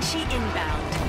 Banshee inbound.